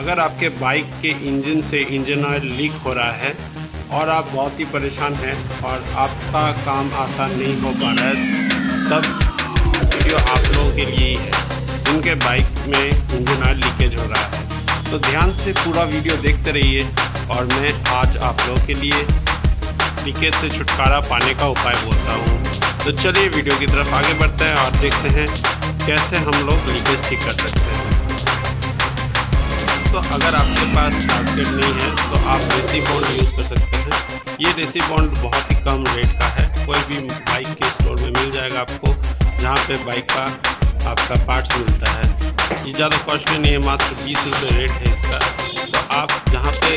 अगर आपके बाइक के इंजन से इंजन ऑयल लीक हो रहा है और आप बहुत ही परेशान हैं और आपका काम आसान नहीं हो पा रहा है, तब वीडियो आप लोगों के लिए ही है। जिनके बाइक में इंजन ऑयल लीकेज हो रहा है। तो ध्यान से पूरा वीडियो देखते रहिए और मैं आज आप लोगों के लिए लीकेज से छुटकारा पाने का उपाय बोलता हूँ। तो चलिए वीडियो की तरफ़ आगे बढ़ते हैं और देखते हैं कैसे हम लोग लीकेज ठीक कर सकते हैं। तो अगर आपके पास बास्केट नहीं है तो आप देसी बॉन्ड यूज़ कर सकते हैं। ये देसी बॉन्ड बहुत ही कम रेट का है। कोई भी बाइक के स्टोर में मिल जाएगा आपको। जहाँ पे बाइक का आपका पार्ट्स मिलता है। ये ज़्यादा कॉस्टली नहीं है, मात्र बीस रुपये रेट है इसका। तो आप जहाँ पे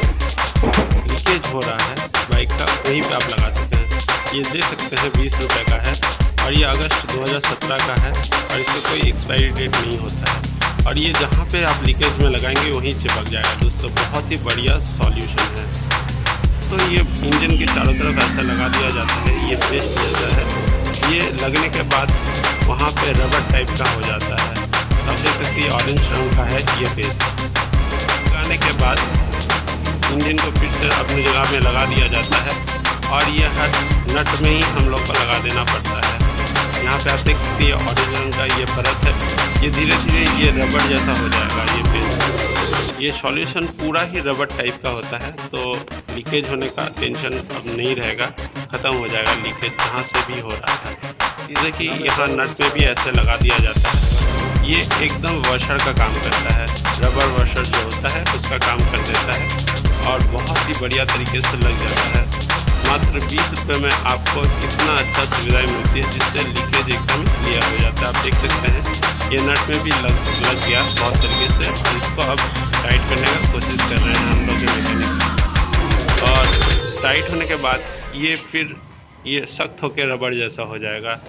लीकेज हो रहा है बाइक का, वहीं पे आप लगा सकते हैं। ये दे सकते हैं बीस रुपये का है। और ये अगस्त 2017 का है। और इसका कोई एक्सपायरी डेट नहीं होता है। और ये जहाँ पे आप लीकेज में लगाएँगे, वहीं चिपक जाएगा दोस्तों। बहुत ही बढ़िया सॉल्यूशन है। तो ये इंजन के चारों तरफ़ ऐसा लगा दिया जाता है, ये पेस्ट जैसा है। ये लगने के बाद वहाँ पे रबर टाइप का हो जाता है। आप देख सकते हैं ऑरेंज रंग का है, ये पेस्ट लगाने के बाद इंजन को फिर से अपनी जगह में लगा दिया जाता है। और ये हर नट में ही हम लोग को लगा देना पड़ता है। यहाँ पे आप देख सकते हैं ऑरिजिनल का ये परत है। ये धीरे धीरे ये रबड़ जैसा हो जाएगा, ये पेस्ट ये सॉल्यूशन पूरा ही रबड़ टाइप का होता है तो लीकेज होने का टेंशन अब नहीं रहेगा, ख़त्म हो जाएगा लीकेज जहाँ से भी हो रहा है। जैसे कि यहाँ नट में भी ऐसे लगा दिया जाता है। ये एकदम वॉशर का काम करता है। रबर वॉशर जो होता है, उसका काम कर देता है और बहुत ही बढ़िया तरीके से लग जाता है। मात्र बीस रुपये में आपको इतना अच्छा सुविधाएँ मिलती है, जिससे लीकेज एकदम क्लियर हो जाता है। आप देख सकते हैं, ये नट में भी लग लग गया बहुत तरीके से। इसको अब टाइट करने का कोशिश कर रहे हैं हम लोग मैकेनिक और टाइट होने के बाद ये फिर ये सख्त होकर रबड़ जैसा हो जाएगा।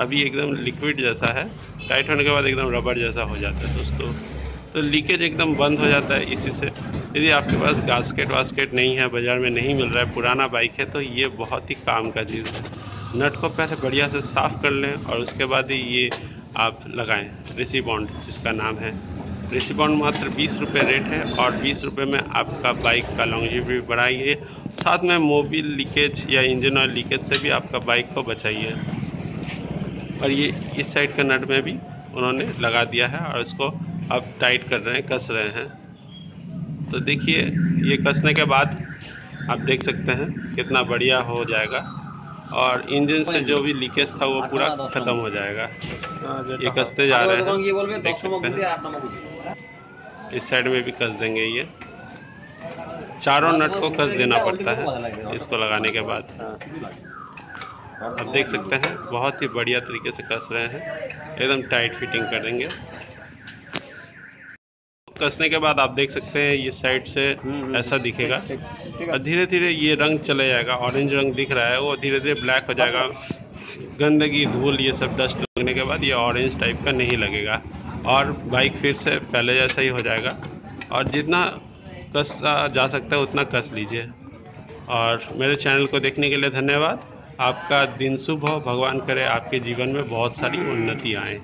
अभी एकदम लिक्विड जैसा है। टाइट होने के बाद एकदम रबड़ जैसा हो जाता है दोस्तों। तो लीकेज एकदम बंद हो जाता है इसी से। यदि आपके पास गास्केट वास्केट नहीं है, बाज़ार में नहीं मिल रहा है, पुराना बाइक है तो ये बहुत ही काम का चीज़ है। नट को पहले बढ़िया से साफ़ कर लें और उसके बाद ही ये आप लगाएँ। रिसी बॉन्ड, जिसका नाम है। रिसी बॉन्ड मात्र बीस रुपये रेट है और बीस रुपये में आपका बाइक का लॉन्जिविटी बढ़ाइए। साथ में मोबिल लीकेज या इंजन ऑयल लीकेज से भी आपका बाइक को बचाइए। और ये, इस साइड का नट में भी उन्होंने लगा दिया है और इसको अब टाइट कर रहे हैं, कस रहे हैं। तो देखिए ये कसने के बाद आप देख सकते हैं कितना बढ़िया हो जाएगा। और इंजन से जो भी लीकेज था वो पूरा ख़त्म हो जाएगा। ये कसते जा रहे हैं। देख सकते हैं। इस साइड में भी कस देंगे ये। चारों नट को कस देना पड़ता है इसको लगाने के बाद। अब देख सकते हैं बहुत ही बढ़िया तरीके से कस रहे हैं। एकदम टाइट फिटिंग करेंगे कसने के बाद आप देख सकते हैं ये साइड से हम्म, हम्म, ऐसा दिखेगा। और धीरे धीरे ये रंग चले जाएगा ऑरेंज रंग दिख रहा है वो धीरे धीरे ब्लैक हो जाएगा। गंदगी धूल ये सब डस्ट लगने के बाद ये ऑरेंज टाइप का नहीं लगेगा। और बाइक फिर से पहले जैसा ही हो जाएगा। और जितना कसा जा सकता है उतना कस लीजिए। और मेरे चैनल को देखने के लिए धन्यवाद। आपका दिन शुभ हो भगवान करे आपके जीवन में बहुत सारी उन्नति आए।